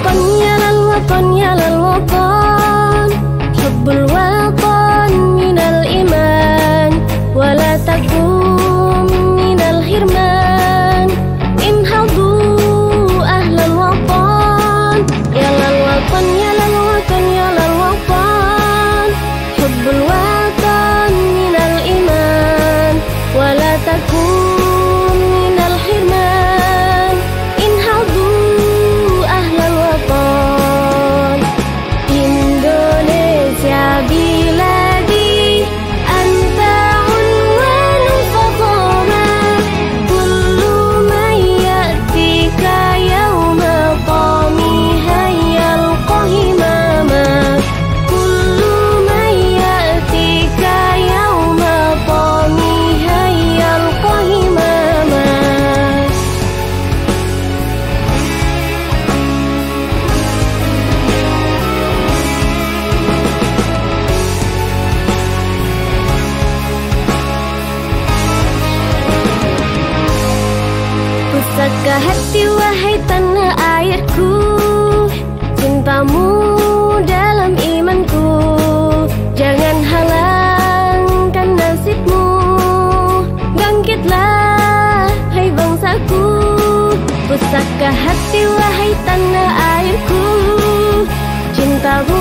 Paniaan ya, wa paniaan ya, wa pohon, sup beruang. Jaga hati wahai tanah airku. Cintamu dalam imanku. Jangan halangkan nasibmu. Bangkitlah hai bangsaku. Pusaka hati wahai tanah airku. Cintamu